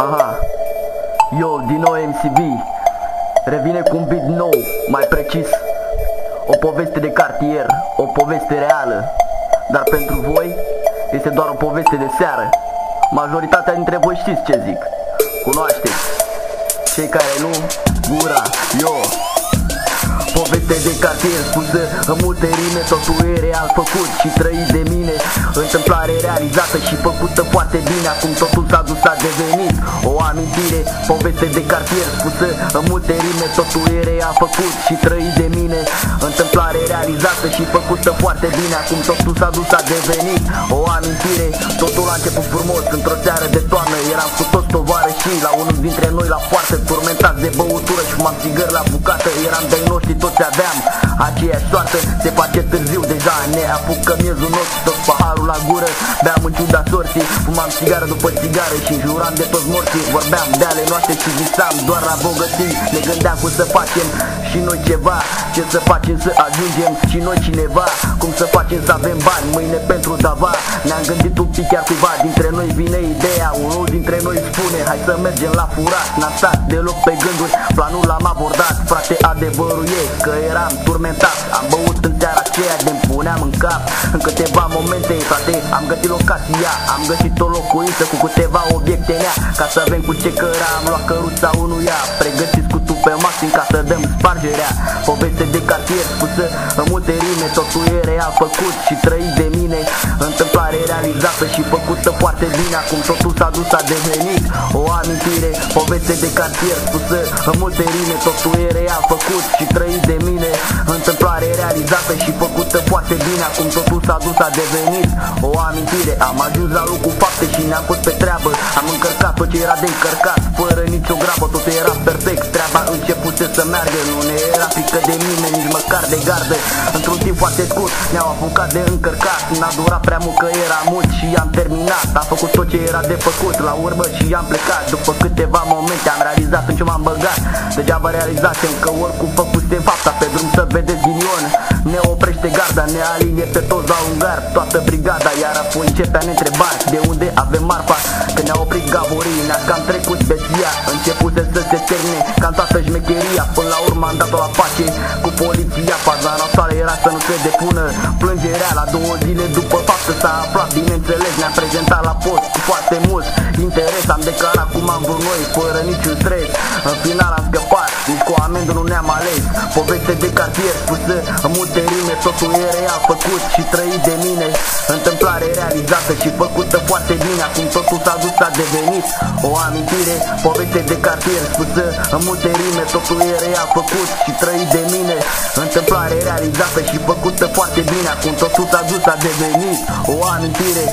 Aha, eu din nou MCB Revine cu un beat nou, mai precis. O poveste de cartier, o poveste reală. Dar pentru voi este doar o poveste de seară. Majoritatea dintre voi știți ce zic. Cunoașteți. Cei care nu, gura, eu Poveste de cartier spusă în multe rime Totul e real făcut și trăit de mine. Întâmplare realizată și făcută foarte bine. Acum totul s-a dus, a devenit o amintire. Poveste de cartier spusă în multe rime Totul e real făcut și trăit de mine. Întâmplare realizată și făcută foarte bine. Acum totul s-a dus, a devenit o amintire. Totul a început frumos într-o seară de toamnă. Eram cu toți și la unul dintre noi la poartă Turmentat de băutură. și fumam țigări la bucată Eram de noștri toți aveam. Aceeași soartă Se face târziu deja ne apucă miezul nostru Tot paharul la gură. Beam în ciuda sorții Fumam țigară după țigară și juram de toți morții. Vorbeam de ale noastre și visam doar la bogății. Ne gândeam cum să facem și noi ceva Ce să facem să ajungem? Și noi cineva Cum să facem să avem bani? Mâine pentru dava Ne-am gândit un pic chiar cuiva. Dintre noi vine ideea Unul dintre noi spune Hai să mergem la furat. N-am stat deloc pe gânduri Planul l-am abordat. Frate adevărul e că eram turmentat. Am băut în seara aceea de puneam în cap. În câteva momente frate am găsit locația. Am găsit o locuință cu câteva obiecte nea Ca să avem cu ce căra Am luat căruța unuia. Pregătiți cu tu pe maxim ca să dăm spargerea. Poveste de cartier spusă în multe rime Totul e real făcut și trăit de mine. Întâmplare realizată și făcută foarte bine. Acum totul s-a dus, a devenit o amintire. Poveste de cartier spusă în multe rime Totul e real făcut și trăit de mine. Întâmplare realizată și făcută foarte bine. Acum totul s-a dus, a devenit o amintire. Am ajuns la locul fapte și ne-am pus pe treabă. Am încărcat tot ce era de încărcat Fără nicio grabă, totul era perfect frică de mine, nici măcar de gardă. Într-un timp foarte scurt ne-au apucat de încărcat. N-a durat prea mult că era mult și am terminat. Am făcut tot ce era de făcut. La urmă și am plecat. După câteva momente am realizat în ce m-am băgat. Degeaba realizasem că oricum făcuse fapta Pe drum să vedeți ghinion. Ne oprește garda, ne alinie pe toți la un gard. Toată brigada, iar apoi începe a ne întreba De unde avem marfa, că ne-a oprit gavorii Ne-a cam trecut bestia, începuse să se termine Cam toată șmecheria, până la urmă am dat-o la pace Cu poliția, faza noastră era să nu se depună. Plângerea la două zile după faptă s-a aflat Bineînțeles, ne-am prezentat la post cu foarte mult interes Am declarat cum am vrut noi, fără niciun stres În final am scăpat, nici cu amendă nu ne-am ales. Poveste de cartier spusă în multe rime Totul e real făcut și trăit de mine. Întâmplare realizată și făcută foarte bine Acum totul s-a dus, a devenit o amintire. Poveste de cartier spusă în multe rime Totul e real făcut și trăit de mine. Întâmplare realizată și făcută foarte bine Acum totul s-a dus, a devenit o amintire